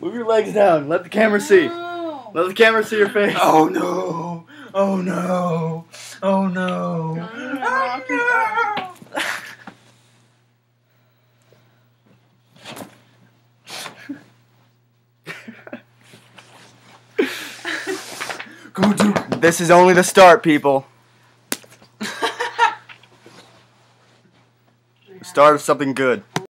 Move your legs down. Let the camera see. No. Let the camera see your face. Oh no. Oh no. Oh no. This is only the start, people. start of something good.